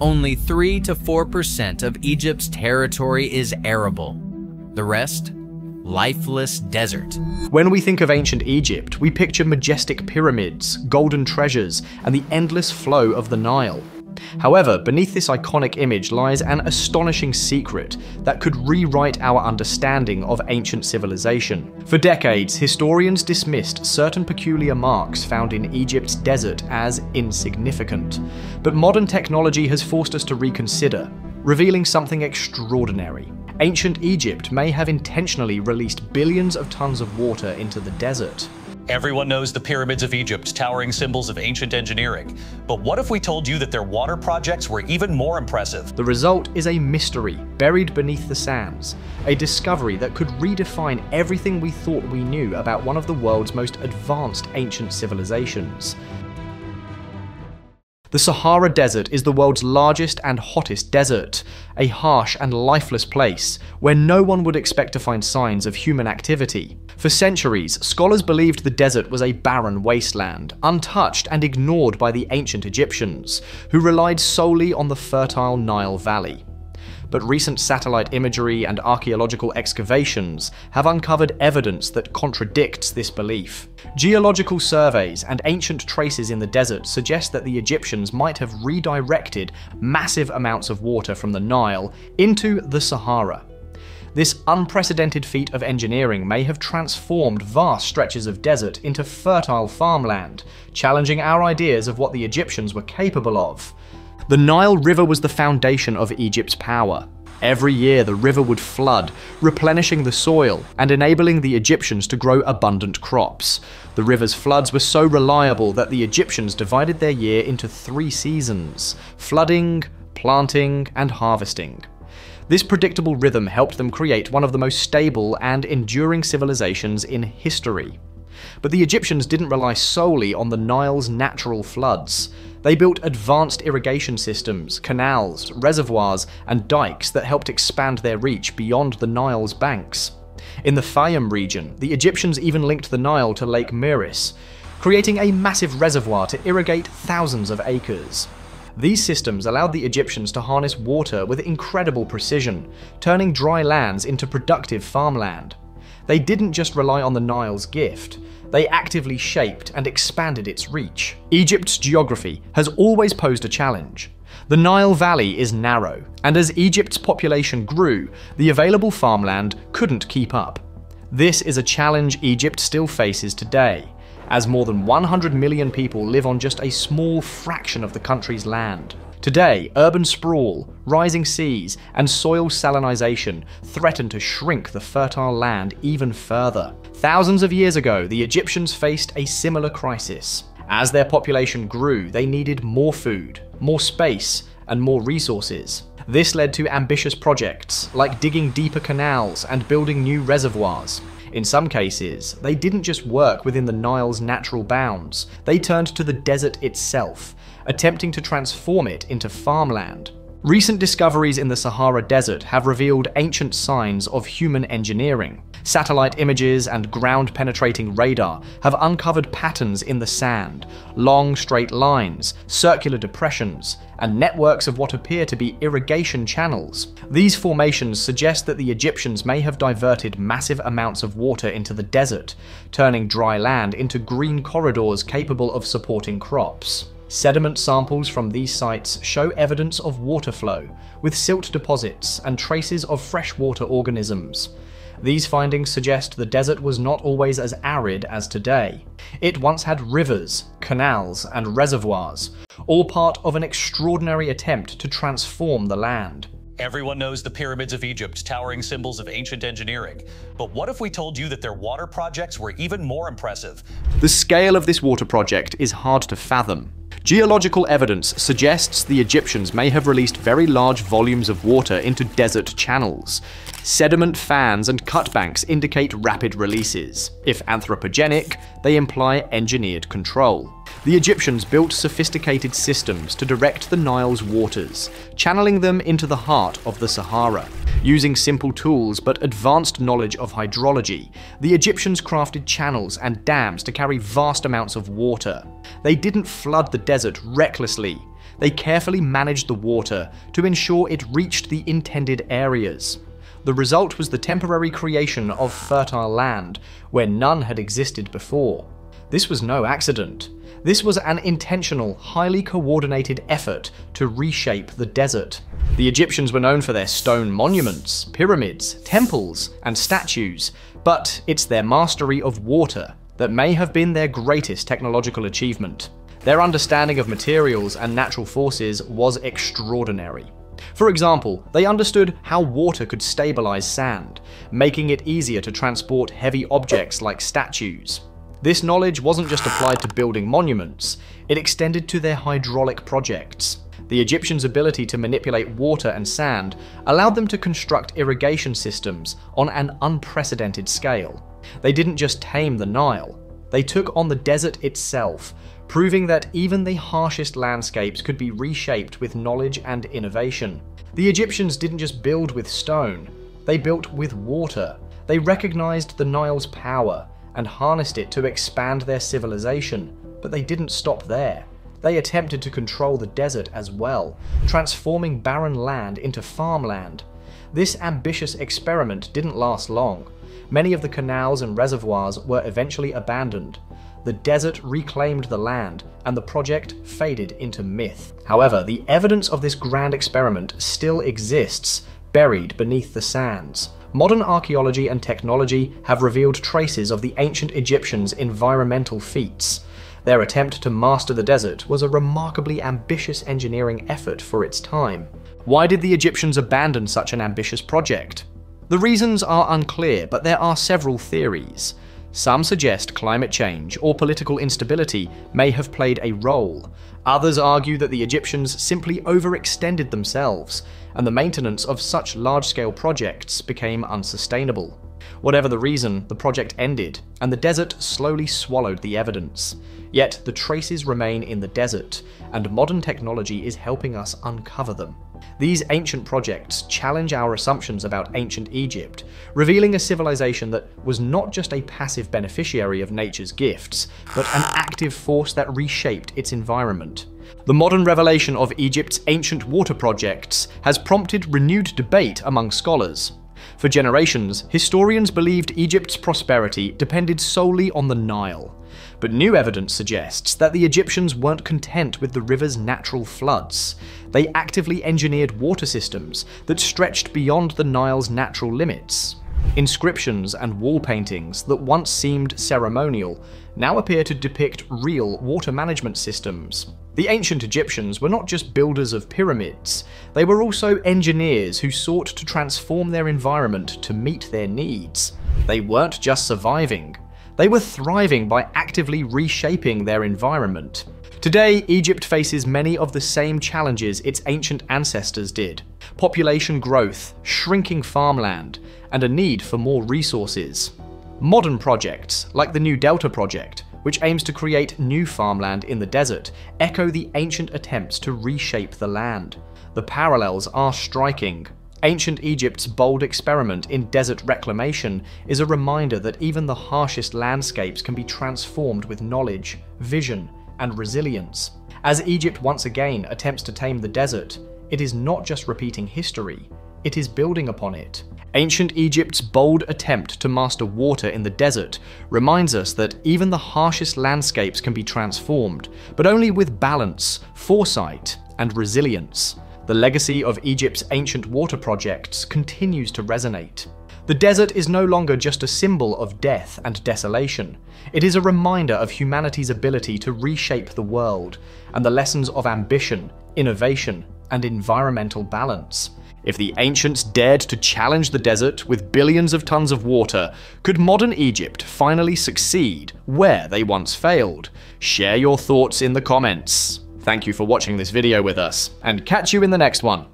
Only 3 to 4% of Egypt's territory is arable. The rest? Lifeless desert. When we think of ancient Egypt, we picture majestic pyramids, golden treasures, and the endless flow of the Nile. However, beneath this iconic image lies an astonishing secret that could rewrite our understanding of ancient civilization. For decades, historians dismissed certain peculiar marks found in Egypt's desert as insignificant. But modern technology has forced us to reconsider, revealing something extraordinary. Ancient Egypt may have intentionally released billions of tons of water into the desert. Everyone knows the pyramids of Egypt, towering symbols of ancient engineering. But what if we told you that their water projects were even more impressive? The result is a mystery buried beneath the sands, a discovery that could redefine everything we thought we knew about one of the world's most advanced ancient civilizations. The Sahara Desert is the world's largest and hottest desert, a harsh and lifeless place where no one would expect to find signs of human activity. For centuries, scholars believed the desert was a barren wasteland, untouched and ignored by the ancient Egyptians, who relied solely on the fertile Nile Valley but recent satellite imagery and archaeological excavations have uncovered evidence that contradicts this belief. Geological surveys and ancient traces in the desert suggest that the Egyptians might have redirected massive amounts of water from the Nile into the Sahara. This unprecedented feat of engineering may have transformed vast stretches of desert into fertile farmland, challenging our ideas of what the Egyptians were capable of. The Nile River was the foundation of Egypt's power. Every year, the river would flood, replenishing the soil and enabling the Egyptians to grow abundant crops. The river's floods were so reliable that the Egyptians divided their year into three seasons flooding, planting, and harvesting. This predictable rhythm helped them create one of the most stable and enduring civilizations in history. But the Egyptians didn't rely solely on the Nile's natural floods. They built advanced irrigation systems, canals, reservoirs, and dikes that helped expand their reach beyond the Nile's banks. In the Fayum region, the Egyptians even linked the Nile to Lake Moeris, creating a massive reservoir to irrigate thousands of acres. These systems allowed the Egyptians to harness water with incredible precision, turning dry lands into productive farmland. They didn't just rely on the Nile's gift, they actively shaped and expanded its reach. Egypt's geography has always posed a challenge. The Nile Valley is narrow, and as Egypt's population grew, the available farmland couldn't keep up. This is a challenge Egypt still faces today, as more than 100 million people live on just a small fraction of the country's land. Today, urban sprawl, rising seas, and soil salinization threaten to shrink the fertile land even further. Thousands of years ago, the Egyptians faced a similar crisis. As their population grew, they needed more food, more space, and more resources. This led to ambitious projects, like digging deeper canals and building new reservoirs. In some cases, they didn't just work within the Nile's natural bounds, they turned to the desert itself, attempting to transform it into farmland. Recent discoveries in the Sahara Desert have revealed ancient signs of human engineering. Satellite images and ground penetrating radar have uncovered patterns in the sand, long straight lines, circular depressions, and networks of what appear to be irrigation channels. These formations suggest that the Egyptians may have diverted massive amounts of water into the desert, turning dry land into green corridors capable of supporting crops. Sediment samples from these sites show evidence of water flow, with silt deposits and traces of freshwater organisms. These findings suggest the desert was not always as arid as today. It once had rivers, canals, and reservoirs, all part of an extraordinary attempt to transform the land. Everyone knows the pyramids of Egypt, towering symbols of ancient engineering. But what if we told you that their water projects were even more impressive? The scale of this water project is hard to fathom. Geological evidence suggests the Egyptians may have released very large volumes of water into desert channels. Sediment fans and cutbanks indicate rapid releases. If anthropogenic, they imply engineered control. The Egyptians built sophisticated systems to direct the Nile's waters, channeling them into the heart of the Sahara. Using simple tools but advanced knowledge of hydrology, the Egyptians crafted channels and dams to carry vast amounts of water. They didn't flood the desert recklessly. They carefully managed the water to ensure it reached the intended areas. The result was the temporary creation of fertile land where none had existed before. This was no accident. This was an intentional, highly coordinated effort to reshape the desert. The Egyptians were known for their stone monuments, pyramids, temples, and statues, but it's their mastery of water that may have been their greatest technological achievement. Their understanding of materials and natural forces was extraordinary. For example, they understood how water could stabilize sand, making it easier to transport heavy objects like statues. This knowledge wasn't just applied to building monuments, it extended to their hydraulic projects. The Egyptians' ability to manipulate water and sand allowed them to construct irrigation systems on an unprecedented scale. They didn't just tame the Nile, they took on the desert itself, proving that even the harshest landscapes could be reshaped with knowledge and innovation. The Egyptians didn't just build with stone, they built with water. They recognized the Nile's power and harnessed it to expand their civilization, but they didn't stop there. They attempted to control the desert as well, transforming barren land into farmland. This ambitious experiment didn't last long. Many of the canals and reservoirs were eventually abandoned. The desert reclaimed the land, and the project faded into myth. However, the evidence of this grand experiment still exists, buried beneath the sands. Modern archaeology and technology have revealed traces of the ancient Egyptians' environmental feats. Their attempt to master the desert was a remarkably ambitious engineering effort for its time. Why did the Egyptians abandon such an ambitious project? The reasons are unclear, but there are several theories. Some suggest climate change or political instability may have played a role. Others argue that the Egyptians simply overextended themselves, and the maintenance of such large scale projects became unsustainable. Whatever the reason, the project ended, and the desert slowly swallowed the evidence. Yet the traces remain in the desert, and modern technology is helping us uncover them. These ancient projects challenge our assumptions about ancient Egypt, revealing a civilization that was not just a passive beneficiary of nature's gifts, but an active force that reshaped its environment. The modern revelation of Egypt's ancient water projects has prompted renewed debate among scholars. For generations, historians believed Egypt's prosperity depended solely on the Nile. But new evidence suggests that the Egyptians weren't content with the river's natural floods. They actively engineered water systems that stretched beyond the Nile's natural limits. Inscriptions and wall paintings that once seemed ceremonial now appear to depict real water management systems. The ancient Egyptians were not just builders of pyramids, they were also engineers who sought to transform their environment to meet their needs. They weren't just surviving, they were thriving by actively reshaping their environment. Today, Egypt faces many of the same challenges its ancient ancestors did population growth, shrinking farmland, and a need for more resources. Modern projects, like the New Delta Project, which aims to create new farmland in the desert, echo the ancient attempts to reshape the land. The parallels are striking. Ancient Egypt's bold experiment in desert reclamation is a reminder that even the harshest landscapes can be transformed with knowledge, vision, and resilience. As Egypt once again attempts to tame the desert, it is not just repeating history, it is building upon it. Ancient Egypt's bold attempt to master water in the desert reminds us that even the harshest landscapes can be transformed, but only with balance, foresight, and resilience the legacy of Egypt's ancient water projects continues to resonate. The desert is no longer just a symbol of death and desolation, it is a reminder of humanity's ability to reshape the world, and the lessons of ambition, innovation, and environmental balance. If the ancients dared to challenge the desert with billions of tons of water, could modern Egypt finally succeed where they once failed? Share your thoughts in the comments. Thank you for watching this video with us, and catch you in the next one.